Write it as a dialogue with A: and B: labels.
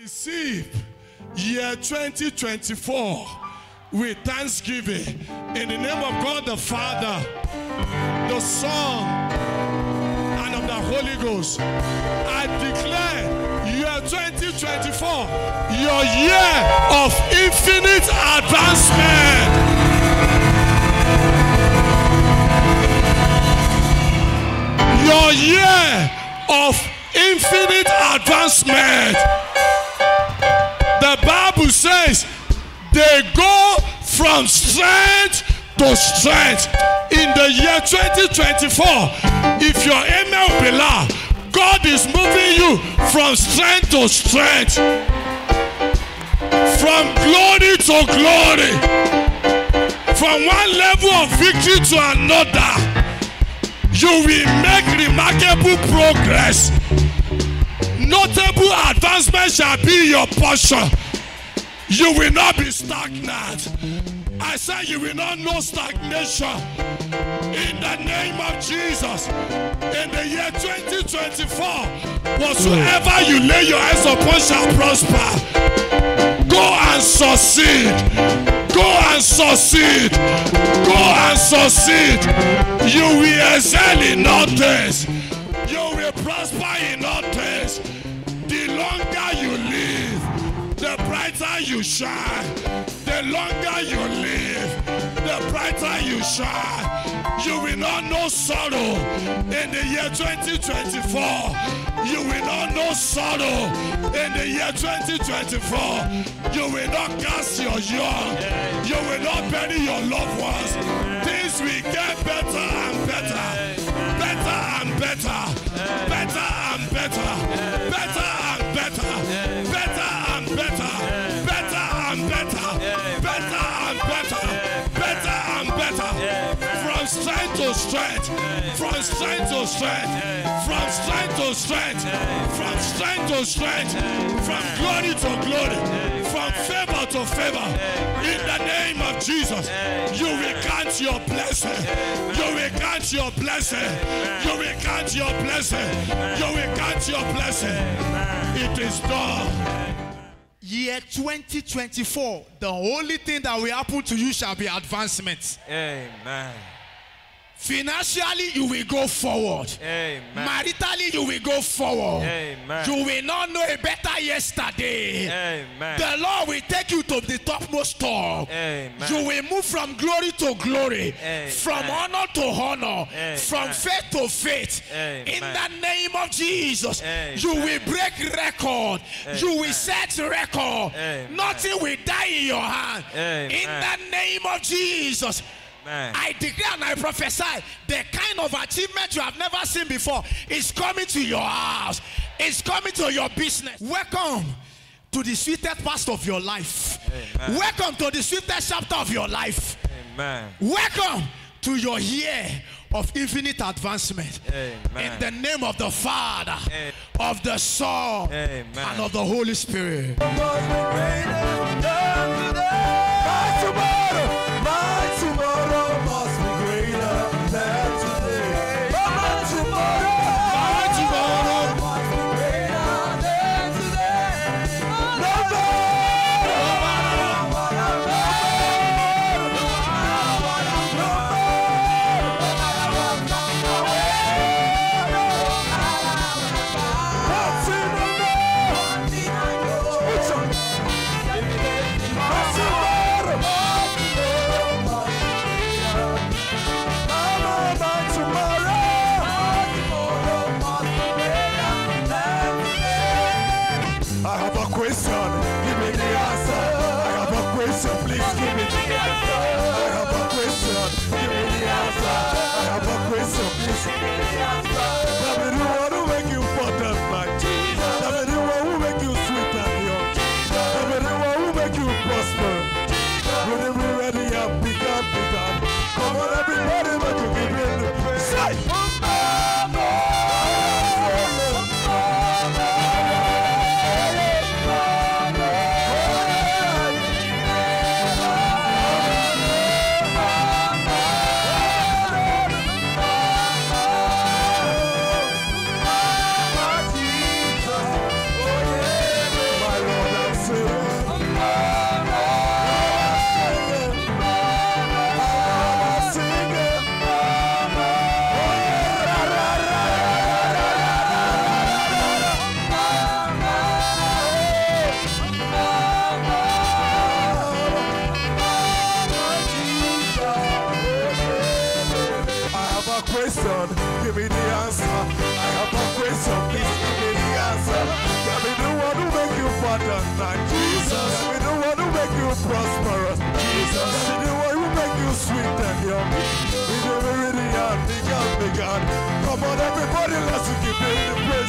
A: receive year 2024 with thanksgiving in the name of God the Father, the Son, and of the Holy Ghost. I declare year 2024 your year of infinite advancement. Your year of infinite advancement. Says they go from strength to strength. In the year 2024, if your will be loud, God is moving you from strength to strength, from glory to glory, from one level of victory to another. You will make remarkable progress notable advancement shall be your portion. You will not be stagnant. I say you will not know stagnation. In the name of Jesus, in the year 2024, whatsoever you lay your hands upon shall prosper. Go and succeed. Go and succeed. Go and succeed. You will excel in all things. You will prosper in you shine. The longer you live, the brighter you shine. You will not know sorrow in the year 2024. You will not know sorrow in the year 2024. You will not cast your young. You will not bury your loved ones. Things will get better and better. Better and better. Better. Strength to strength. From strength to strength. From strength to strength. From strength to strength. From glory to glory. From favor to favor. In the name of Jesus. You will count your blessing. You will count your blessing. You will count your blessing. You will count your blessing. It is done.
B: Year 2024, the only thing that will happen to you shall be advancement.
C: Amen.
B: Financially, you will go forward.
C: Amen.
B: Maritally, you will go forward.
C: Amen.
B: You will not know a better yesterday.
C: Amen.
B: The Lord will take you to the topmost top.
C: Amen.
B: You will move from glory to glory,
C: Amen.
B: from honor to honor,
C: Amen.
B: from faith to faith.
C: Amen.
B: In the name of Jesus,
C: Amen.
B: you will break record. You will set record.
C: Amen.
B: Nothing will die in your hand.
C: Amen.
B: In the name of Jesus.
C: Amen.
B: I declare and I prophesy the kind of achievement you have never seen before is coming to your house, it's coming to your business. Welcome to the sweetest part of your life.
C: Amen.
B: Welcome to the sweetest chapter of your life.
C: Amen.
B: Welcome to your year of infinite advancement.
C: Amen.
B: In the name of the Father,
C: Amen.
B: of the Son,
C: Amen.
B: and of the Holy Spirit.
D: Please give it to me.
C: Question, give me the answer. I have a question, please give me the answer. Tell me the one who make you fat and Jesus. Tell me the one who make you prosperous. Jesus. Tell me the one who make you sweet and young. We do me really hard, me God, me God. Come on everybody, let's give him the praise.